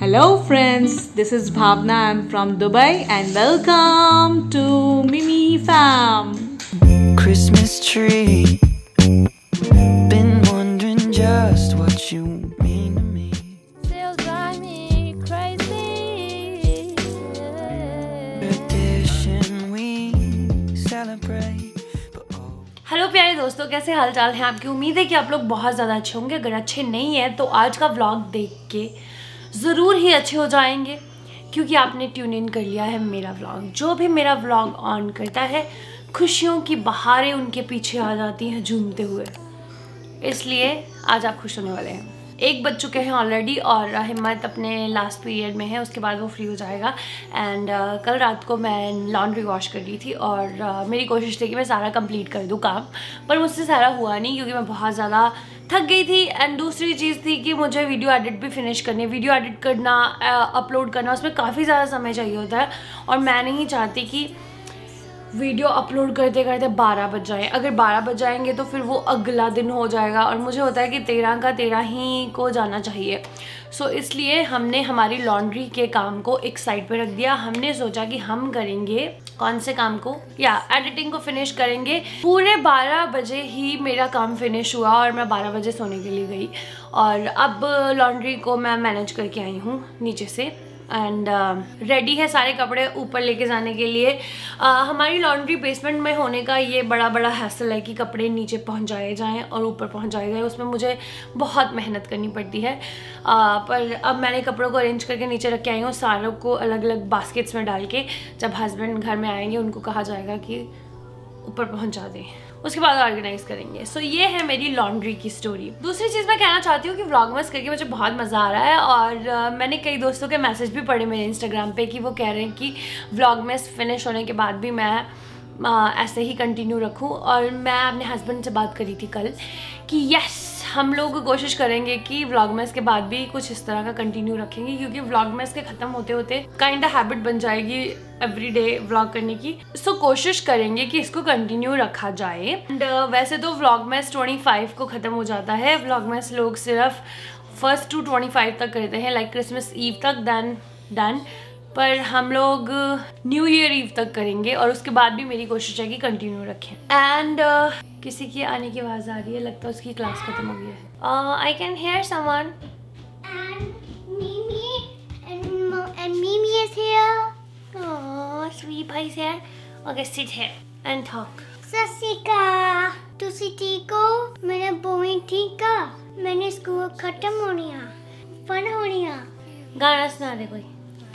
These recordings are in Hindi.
Hello friends this is Bhavna I am from Dubai and welcome to Mimi fam Christmas tree been wondering just what you mean to me still drive me crazy tradition we celebrate hello प्यारे दोस्तों कैसे हालचाल हैं आपकी? उम्मीद है कि आप लोग बहुत ज़्यादा अच्छे होंगे। अगर अच्छे नहीं हैं तो आज का व्लॉग देख के ज़रूर ही अच्छे हो जाएँगे। क्योंकि आपने ट्यून इन कर लिया है मेरा व्लॉग जो भी मेरा व्लॉग ऑन करता है खुशियों की बहारें उनके पीछे आ जाती हैं झूमते हुए। इसलिए आज आप खुश होने वाले हैं। एक बज चुके हैं ऑलरेडी और हिम्मत अपने लास्ट पीरियड में है उसके बाद वो फ्री हो जाएगा। एंड uh, कल रात को मैं लॉन्ड्री वॉश कर रही थी और uh, मेरी कोशिश थी कि मैं सारा कंप्लीट कर दूँ काम पर मुझसे सारा हुआ नहीं क्योंकि मैं बहुत ज़्यादा थक गई थी एंड दूसरी चीज़ थी कि मुझे वीडियो एडिट भी फिनिश करनी है। वीडियो एडिट करना अपलोड करना उसमें काफ़ी ज़्यादा समय चाहिए होता है। और मैं नहीं चाहती कि वीडियो अपलोड करते करते बारह बज जाएँ। अगर बारह बज जाएँगे तो फिर वो अगला दिन हो जाएगा। और मुझे होता है कि तेरह का तेरह ही को जाना चाहिए। सो so, इसलिए हमने हमारी लॉन्ड्री के काम को एक साइड पर रख दिया। हमने सोचा कि हम करेंगे कौन से काम को? या एडिटिंग को फिनिश करेंगे। पूरे बारह बजे ही मेरा काम फिनिश हुआ और मैं बारह बजे सोने के लिए गई। और अब लॉन्ड्री को मैं मैनेज करके आई हूँ नीचे से। एंड रेडी uh, है सारे कपड़े ऊपर लेके जाने के लिए। Uh, हमारी लॉन्ड्री बेसमेंट में होने का ये बड़ा बड़ा हैसल है कि कपड़े नीचे पहुँचाए जाएँ और ऊपर पहुँचाए जाएँ। उसमें मुझे बहुत मेहनत करनी पड़ती है। Uh, पर अब मैंने कपड़ों को अरेंज करके नीचे रख के आई हूँ सारों को अलग अलग बास्केट्स में डाल के। जब हस्बैंड घर में आएँगे उनको कहा जाएगा कि ऊपर पहुँचा दें। उसके बाद ऑर्गेनाइज करेंगे। सो so, ये है मेरी लॉन्ड्री की स्टोरी दूसरी चीज़ मैं कहना चाहती हूँ कि व्लॉगमस करके मुझे बहुत मज़ा आ रहा है और uh, मैंने कई दोस्तों के मैसेज भी पढ़े मेरे इंस्टाग्राम पे कि वो कह रहे हैं कि व्लॉगमस फिनिश होने के बाद भी मैं uh, ऐसे ही कंटिन्यू रखूँ। और मैं अपने हस्बैंड से बात करी थी कल कि यस हम लोग कोशिश करेंगे कि व्लॉगमेस के बाद भी कुछ इस तरह का कंटिन्यू रखेंगे क्योंकि व्लॉगमेस के ख़त्म होते होते काइंड हैबिट बन जाएगी एवरी डे व्लॉग करने की। सो so, कोशिश करेंगे कि इसको कंटिन्यू रखा जाए। एंड uh, वैसे तो व्लॉग व्लॉगमेस 25 को ख़त्म हो जाता है। व्लॉग व्लॉगमेस लोग सिर्फ़ फ़र्स्ट टू 25 तक करते हैं लाइक क्रिसमस ईव तक देन डन पर हम लोग न्यू ईयर ईव तक करेंगे और उसके बाद भी मेरी कोशिश है कि कंटिन्यू रखें। एंड किसी की आने की आवाज़ आ रही है लगता है उसकी क्लास खत्म हो गई है। I can hear someone And Mimi and Mo- and Mimi is here. Oh, sweet boy's here. Okay, sit here. And talk. ससिका तुसी ठीक हो मेरा बोई ठीक है मैंने स्कूल खत्म होनी है फन होनी है गाना सुना दे कोई।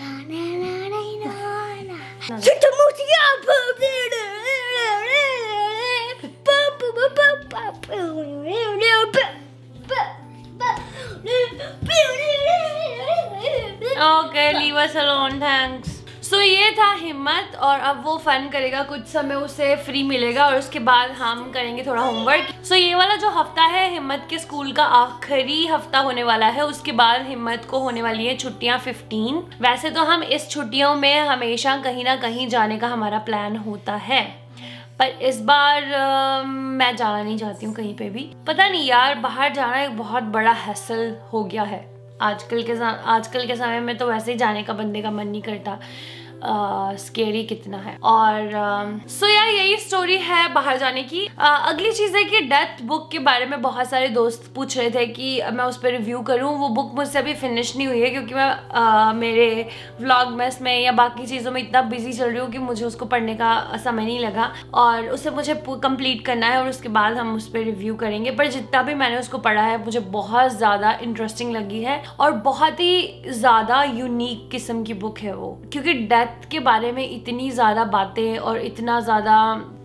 गाना ना नहीं ना सुना okay leave us alone thanks so ये था हिम्मत और अब वो फन करेगा, कुछ समय उसे फ्री मिलेगा और उसके बाद हम करेंगे थोड़ा होमवर्क सो so, ये वाला जो हफ़्ता है हिम्मत के स्कूल का आखिरी हफ़्ता होने वाला है, उसके बाद हिम्मत को होने वाली है छुट्टियाँ 15 वैसे तो हम इस छुट्टियों में हमेशा कहीं ना कहीं जाने का हमारा प्लान होता है। पर इस बार आ, मैं जाना नहीं चाहती हूँ कहीं पे भी। पता नहीं यार बाहर जाना एक बहुत बड़ा हैसल हो गया है। आजकल के आजकल के समय में तो वैसे ही जाने का बंदे का मन नहीं करता। स्केरी कितना है। और सो uh, यार यही स्टोरी है बाहर जाने की। अ, अगली चीज़ है कि डेथ बुक के बारे में बहुत सारे दोस्त पूछ रहे थे कि मैं उस पर रिव्यू करूँ। वो बुक मुझसे अभी फिनिश नहीं हुई है क्योंकि मैं अ, मेरे व्लॉग मेस में या बाकी चीज़ों में इतना बिज़ी चल रही हूँ कि मुझे उसको पढ़ने का समय नहीं लगा। और उसे मुझे कंप्लीट करना है और उसके बाद हम उस पर रिव्यू करेंगे। पर जितना भी मैंने उसको पढ़ा है मुझे बहुत ज़्यादा इंटरेस्टिंग लगी है। और बहुत ही ज़्यादा यूनिक किस्म की बुक है वो। क्योंकि डेथ के बारे में इतनी ज़्यादा बातें और इतना ज़्यादा,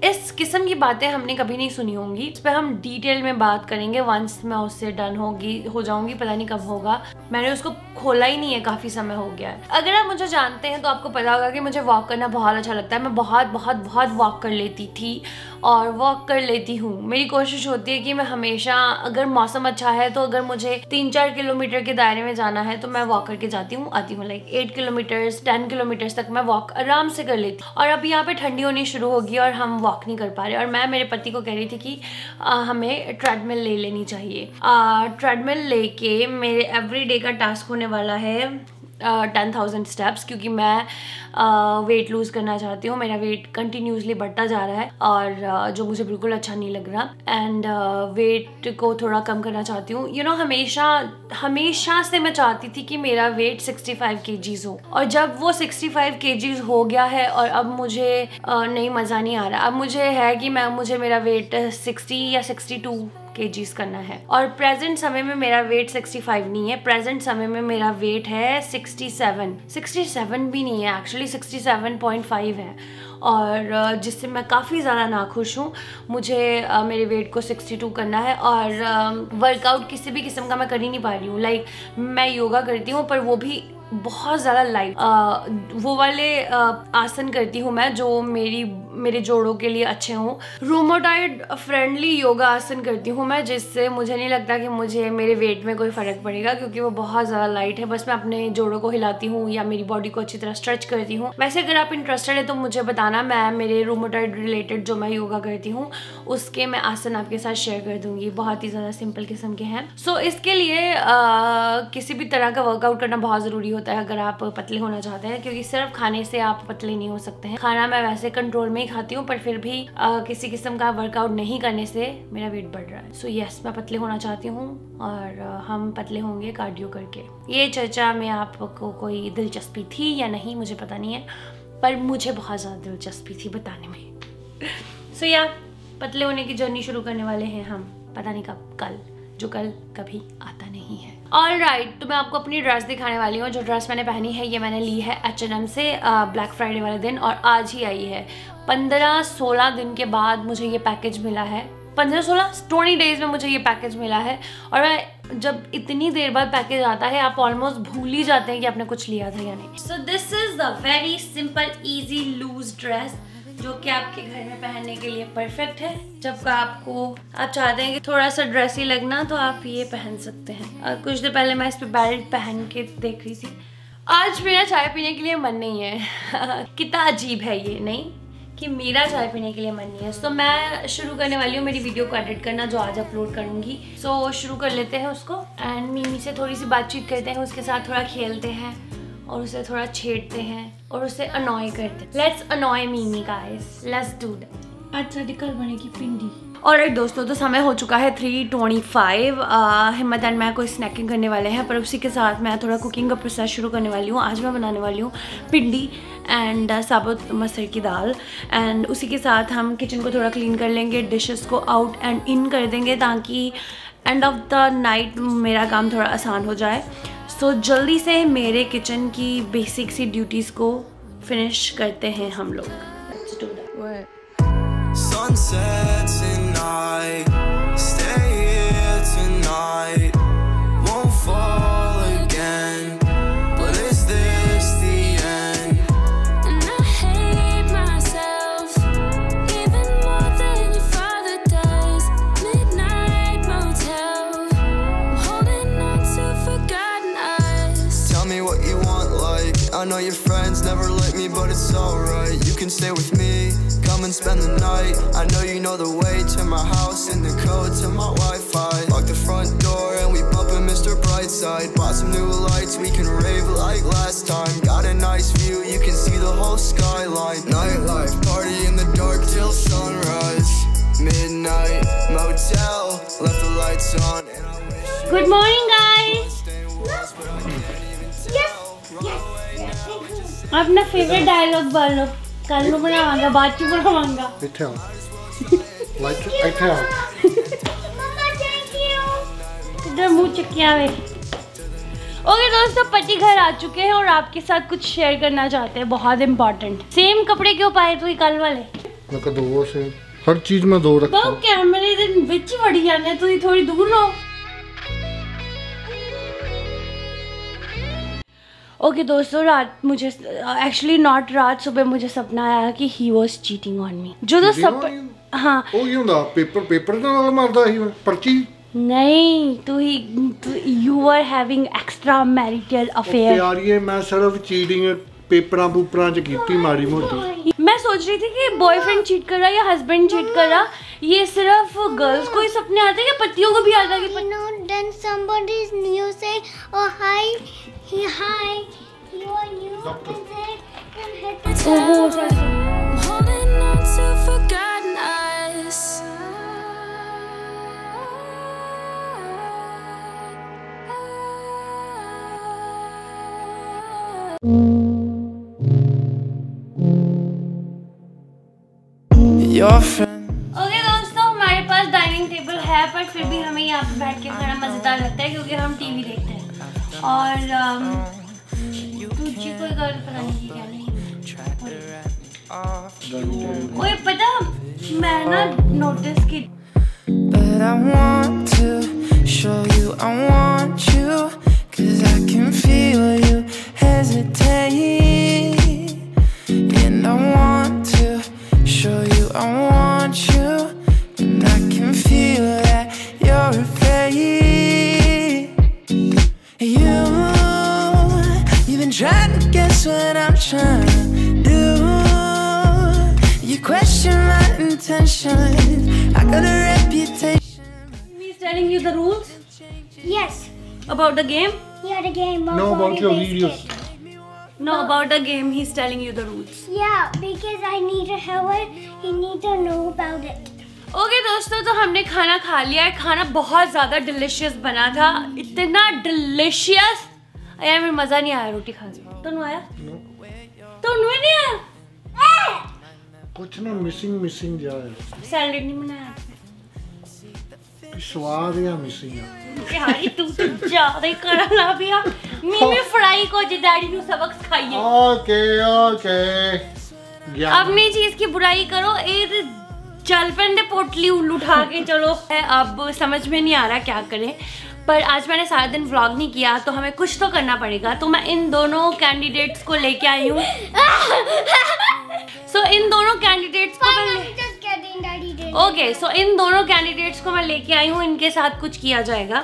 इस किस्म की बातें हमने कभी नहीं सुनी होंगी। इस पर हम डिटेल में बात करेंगे। वंस मैं उससे डन होगी, हो जाऊँगी, पता नहीं कब होगा। मैंने उसको खोला ही नहीं है, काफ़ी समय हो गया है। अगर आप मुझे जानते हैं तो आपको पता होगा कि मुझे वॉक करना बहुत अच्छा लगता है। मैं बहुत बहुत बहुत वॉक कर लेती थी। और वॉक कर लेती हूँ। मेरी कोशिश होती है कि मैं हमेशा अगर मौसम अच्छा है तो अगर मुझे तीन चार किलोमीटर के दायरे में जाना है तो मैं वॉक करके जाती हूँ आती हूँ like eight kilometres ten kilometres तक मैं वॉक आराम से कर लेती हूँ। और अब यहाँ पे ठंडी होनी शुरू होगी और हम वॉक नहीं कर पा रहे। और मैं मेरे पति को कह रही थी कि आ, हमें ट्रेडमिल ले लेनी चाहिए। ट्रेडमिल लेके मेरे एवरी का टास्क होने वाला है टेन थाउज़ेंड स्टेप्स क्योंकि मैं वेट लूज़ करना चाहती हूँ, मेरा वेट कंटिन्यूसली बढ़ता जा रहा है, और जो मुझे बिल्कुल अच्छा नहीं लग रहा एंड वेट को थोड़ा कम करना चाहती हूँ। यू नो हमेशा हमेशा से मैं चाहती थी कि मेरा वेट 65 फाइव के हो, और जब वो 65 फाइव के हो गया है, और अब मुझे नहीं, मज़ा नहीं आ रहा। अब मुझे है कि मैं, मुझे मेरा वेट 60 या 62 केजीज करना है। और प्रेजेंट समय में मेरा वेट 65 नहीं है। प्रेजेंट समय में मेरा वेट है 67 67 भी नहीं है। एक्चुअली 67.5 है। और जिससे मैं काफ़ी ज़्यादा नाखुश हूँ। मुझे अ, मेरे वेट को 62 करना है। और वर्कआउट किसी भी किस्म का मैं कर ही नहीं पा रही हूँ। लाइक मैं योगा करती हूँ पर वो भी बहुत ज़्यादा लाइट वो वाले अ, आसन करती हूँ मैं जो मेरी मेरे जोड़ों के लिए अच्छे हों। रूमोटाइड फ्रेंडली योगा आसन करती हूँ मैं जिससे मुझे नहीं लगता कि मुझे मेरे वेट में कोई फ़र्क पड़ेगा क्योंकि वो बहुत ज़्यादा लाइट है। बस मैं अपने जोड़ों को हिलाती हूँ या मेरी बॉडी को अच्छी तरह स्ट्रेच करती हूँ। वैसे अगर आप इंटरेस्टेड है तो मुझे बताना मैं मेरे रूमोटाइड रिलेटेड जो मैं योगा करती हूँ उसके मैं आसन आपके साथ शेयर कर दूँगी। बहुत ही ज़्यादा सिंपल किस्म के हैं। सो इसके लिए अ, किसी भी तरह का वर्कआउट करना बहुत ज़रूरी होता है अगर आप पतले होना चाहते हैं क्योंकि सिर्फ़ खाने से आप पतले नहीं हो सकते हैं। खाना मैं वैसे कंट्रोल में ही खाती हूँ पर फिर भी अ, किसी किस्म का वर्कआउट नहीं करने से मेरा वेट बढ़ रहा है। सो so, यस yes, मैं पतले होना चाहती हूँ और अ, हम पतले होंगे कार्डियो करके। ये चर्चा में आपको कोई दिलचस्पी थी या नहीं मुझे पता नहीं है पर मुझे बहुत ज़्यादा दिलचस्पी थी बताने में। सो या पतले होने की जर्नी शुरू करने वाले हैं हम। पता नहीं कब कल जो कल कभी आता नहीं है। ऑल राइट right, तो मैं आपको अपनी ड्रेस दिखाने वाली हूँ। जो ड्रेस मैंने पहनी है ये मैंने ली है एच एन एम से ब्लैक फ्राइडे वाले दिन और आज ही आई है। पंद्रह सोलह दिन के बाद मुझे ये पैकेज मिला है। पंद्रह सोलह ट्वेंटी डेज़ में मुझे ये पैकेज मिला है। और मैं जब इतनी देर बाद पैकेज आता है, आप ऑलमोस्ट भूल ही जाते हैं कि आपने कुछ लिया था या नहीं। So this is the very simple easy loose dress जो कि आपके घर में पहनने के लिए परफेक्ट है। जब आपको आप चाहते हैं कि थोड़ा सा ड्रेसी लगना तो आप ये पहन सकते हैं। और कुछ देर पहले मैं इस पर बेल्ट पहन के देख रही थी। आज मेरा चाय पीने के लिए मन नहीं है। कितना अजीब है ये, नहीं? कि मेरा चाय पीने के लिए मन नहीं है। सो मैं शुरू करने वाली हूँ मेरी वीडियो को एडिट करना जो आज अपलोड करूँगी। सो so, शुरू कर लेते हैं उसको एंड मिमी से थोड़ी सी बातचीत करते हैं उसके साथ थोड़ा खेलते हैं और उसे थोड़ा छेड़ते हैं और उसे अनॉय करते हैं। Let's annoy Mimi guys let's do that आज साडी कल बनेगी पिंडी। और एक दोस्तों तो समय हो चुका है three twenty five Himmat and मैं कोई स्नैकिंग करने वाले हैं पर उसी के साथ मैं थोड़ा कुकिंग का प्रोसेस शुरू करने वाली हूँ। आज मैं बनाने वाली हूँ पिंडी। एंड साबुत मसर की दाल एंड उसी के साथ हम किचन को थोड़ा क्लीन कर लेंगे डिशेस को आउट एंड इन कर देंगे ताकि एंड ऑफ़ द नाइट मेरा काम थोड़ा आसान हो जाए सो so, जल्दी से मेरे किचन की बेसिक सी ड्यूटीज़ को फिनिश करते हैं हम लोग do. Sunsets at night. Know your friends never like me, but it's alright. You can stay with me, come and spend the night. I know you know the way to my house and the code to my Wi Fi. Lock the front door and we bumpin' Mr. Brightside. Bought some new lights, we can rave like last time. Got a nice view, you can see the whole skyline. Nightlife, party in the dark till sunrise. Midnight motel, left the lights on. Good morning guys. अपना फेवरेट डायलॉग बोलो नु बनावांगा बाद बाचू बनावांगा इथे आओ लाइक इथे आओ मम्मा थैंक यू इधर मुँह चकिया वे ओके दोस्तों पति घर आ चुके हैं और आपके साथ कुछ शेयर करना चाहते हैं बहुत इम्पोर्टेंट सेम कपड़े क्यों पाए तू कल वाले? मैं दो से हर चीज़ में दो रखता हूँ। कैमरे दिन बिच बढ़िया ने तू थोड़ी दूर रहो। ओके दोस्तों रात मुझे एक्चुअली नॉट रात सुबह मुझे सपना आया कि he was cheating on me जो तो Cheating सप on you? हाँ ਉਹ ਕੀ ਹੁੰਦਾ ਪੇਪਰ ਪੇਪਰ ਦੇ ਨਾਲ ਮਾਰਦਾ ਸੀ ਮੈਂ, ਪਰਚੀ नहीं तू ही you are having extra marital affair ਪਿਆਰੀਏ ਮੈਂ ਸਿਰਫ ਚੀਟਿੰਗ ਪੇਪਰਾਂ ਪੂਪਰਾਂ ਚ ਕੀਤੀ ਮਾੜੀ ਮੋਟੀ मैं सोच रही थी कि बॉयफ्रेंड चीट कर रहा है या हस्बैंड चीट कर रहा ये सिर्फ़ गर्ल्स को ही सपने आते हैं या पतियों को भी आता है you know then somebody is new से ओह hi he hi you are new ओहो. है पर फिर भी हमें यहाँ पे बैठ के खाना मज़ेदार लगता है क्योंकि हम टीवी देखते हैं और um, तुझी कोई गर्ल पता नहीं क्या नहीं ओए पता मैं ना नोटिस की But I want to show you I want you. Cause I can feel you hesitate. And I want to show you I want afraid. You, you've been trying to guess what I'm trying to do. You question my intentions. I got a reputation. He's telling you the rules Yes. about the game Yeah, the game. Know about your videos. no about the game he's telling you the rules Yeah, because I need to help it. He need to know about it. Okay दोस्तों तो हमने खाना खा लिया है। खाना बहुत ज़्यादा डिलिशियस बना था। इतना डिलिशियस यार मेरे मज़ा नहीं आया रोटी खाने तो आया? तो नहीं आया? कुछ ना मिसिंग मिसिंग जा है। सैलड नहीं बनाया स्वाद या मिसिंग है? यारी तू तो ज़्यादा ही कर ला पिया मीमे फ्राई को जे डैडी नु सबक सिखाइए ओके ओके अपनी चीज़ की बुराई करो ए चल पेंदे पोटली उल्लू उठा के चलो अब समझ में नहीं आ रहा क्या करें। पर आज मैंने सारा दिन व्लॉग नहीं किया तो हमें कुछ तो करना पड़ेगा। तो मैं इन दोनों कैंडिडेट्स को लेके आई हूँ। सो इन दोनों कैंडिडेट्स को मैं. ओके सो इन दोनों कैंडिडेट्स को मैं लेके आई हूँ। इनके साथ कुछ किया जाएगा।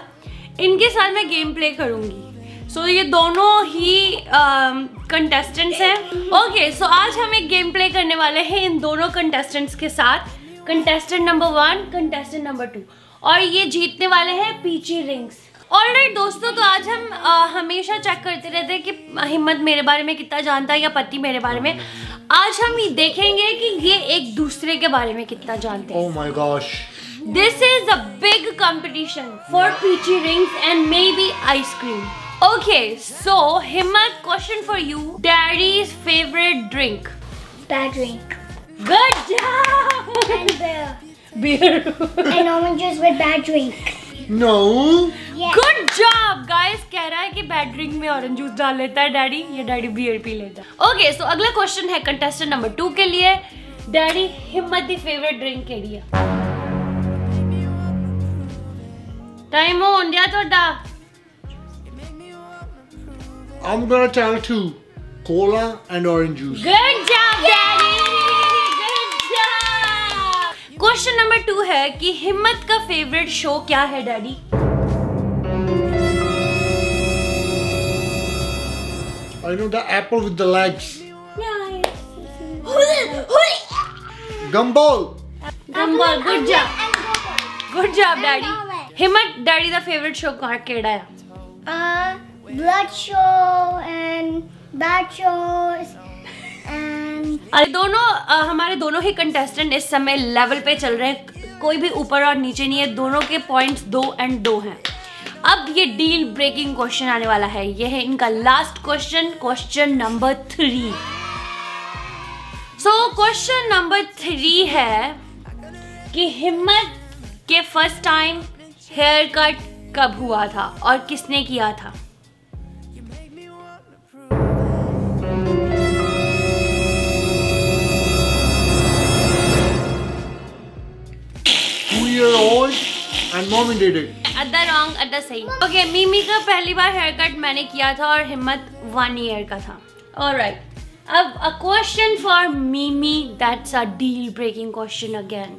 इनके साथ मैं गेम प्ले करूँगी। सो so, ये दोनों ही कंटेस्टेंट्स हैं। ओके सो आज हम एक गेम प्ले करने वाले हैं इन दोनों कंटेस्टेंट्स के साथ। Contestant number one contestant number two और ये जीतने वाले हैं पीची रिंग्स ऑलराइट दोस्तों तो आज हम अ, हमेशा चेक करते रहते हैं कि हिम्मत मेरे बारे में कितना जानता है या पति मेरे बारे में आज हम ये देखेंगे कि ये एक दूसरे के बारे में कितना जानते हैं my gosh This is a big competition for peachy rings and maybe ice cream. Okay, so Himmat, question for you. Daddy's favorite drink. Bad drink. Good job. And beer. Beer. and orange juice with bad drink. No Yeah. Good job, guys. कह रहा है कि बैड ड्रिंक में ऑरेंज जूस डाल लेता है डैडी ये डैडी बियर पी लेता है ओके सो अगला क्वेश्चन है कंटेस्टेंट नंबर टू के लिए डैडी हिम्मत दी फेवरेट ड्रिंक केड़ी है टाइम हो गया ਤੁਹਾਡਾ I'm gonna tell two. Cola and orange juice. Good job, Daddy. Question number two है कि हिम्मत का फेवरेट शो क्या है daddy apple with the legs gumball good job job daddy Himmat daddy का फेवरेट शो कहा केड़ा blood show and bad shows अरे दोनों अ, हमारे दोनों ही कंटेस्टेंट इस समय लेवल पे चल रहे हैं। कोई भी ऊपर और नीचे नहीं है। दोनों के पॉइंट्स दो एंड दो हैं। अब ये डील ब्रेकिंग क्वेश्चन आने वाला है। ये है इनका last question question number three so question number three है कि हिम्मत के फ़र्स्ट टाइम हेयर कट कब हुआ था और किसने किया था? accommodated. अद्धा रॉन्ग अद्धा सही ओके मिमी का पहली बार हेयर कट मैंने किया था और हिम्मत वन ईयर का था और राइट अब a question for Mimi that's a deal breaking question again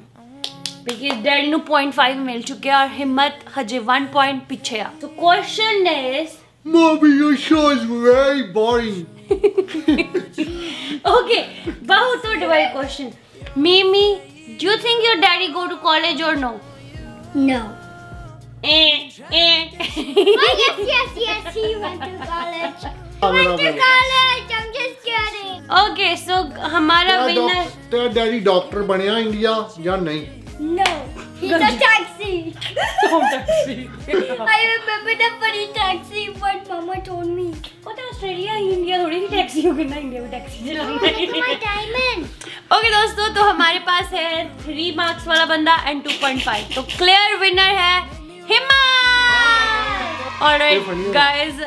because डेढ़ नू पॉइंट फाइव मिल चुके और हिम्मत हजे वन पॉइंट पीछे आ तो question is mummy your show is very boring okay बहुत तो divide question. Mimi, do you think your daddy go to college or no? No. Eh eh Oh yes, yes, yes. He went to college. He went to college. I'm okay so हमारा तेरा विनर डॉक- तेरा डैडी डॉक्टर बनया इंडिया या नहीं No, he's a taxi. taxi. I remember the funny taxi what mama told me. वो तो ऑस्ट्रेलिया इंडिया थोड़ी सी टैक्सी होगी ना इंडिया में टैक्सी Look my चलाना diamond. ओके दोस्तों तो हमारे पास है थ्री मार्क्स वाला बंदा एंड टू पॉइंट फाइव तो क्लियर विनर है हिम्मत। गाइस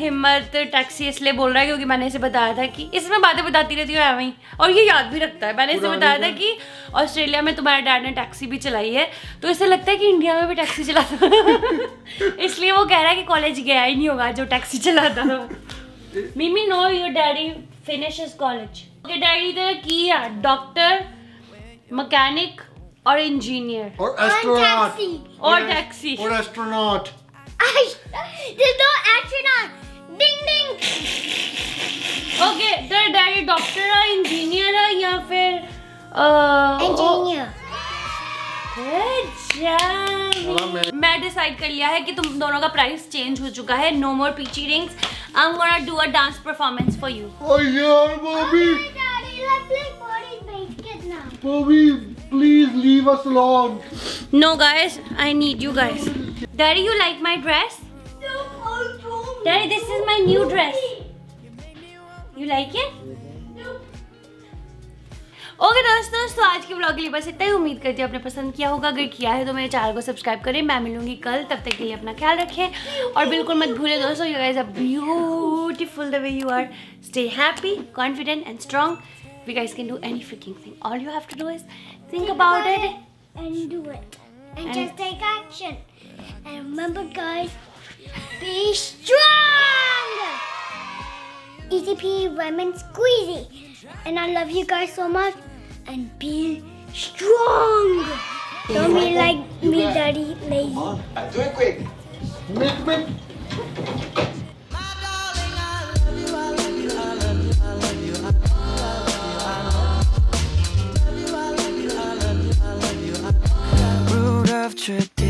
हिम्मत टैक्सी इसलिए बोल रहा है क्योंकि मैंने इसे बताया था कि इसमें बातें बताती रहती हूँ एवं और ये याद भी रखता है। मैंने इसे बताया था। कि ऑस्ट्रेलिया में तुम्हारे डैड ने टैक्सी भी चलाई है तो इसे लगता है कि इंडिया में भी टैक्सी चलाता इसलिए वो कह रहा है कि कॉलेज गया ही नहीं होगा जो टैक्सी चलाता Mimi no your daddy finish college daddy तेरा की है डॉक्टर मैकेनिक और इंजीनियर और एस्ट्रोनॉट और टैक्सी और astronaut I, there's no astronaut. Ding ding. Okay तेरा डैडी डॉक्टर है इंजीनियर है या फिर अह, Engineer. मैं डिसाइड कर लिया है कि तुम दोनों का प्राइस चेंज हो चुका है. No more peachy rings I am gonna do a dance performance for you oh यार Bobby Daddy, please leave us alone no guys I need you guys daddy you like my dress Daddy, this is my new dress. You like it? Okay दोस्तों तो आज के ब्लॉग के लिए बस इतना ही। उम्मीद करती हूँ आपने पसंद किया होगा। अगर किया है तो मेरे चैनल को सब्सक्राइब करें। मैं मिलूँगी कल। तब तक के लिए अपना ख्याल रखें। और बिल्कुल मत भूलें दोस्तों you guys are beautiful the way you are. Stay happy confident and strong. You guys can do any freaking thing. All you have to do is Think, about, about it, it, and do it. And, and just take action. And remember guys, be strong! E.T.P. peasy, lemon squeezy. And I love you guys so much. And be strong! Don't be like me, daddy, lazy. Do it quick. of trip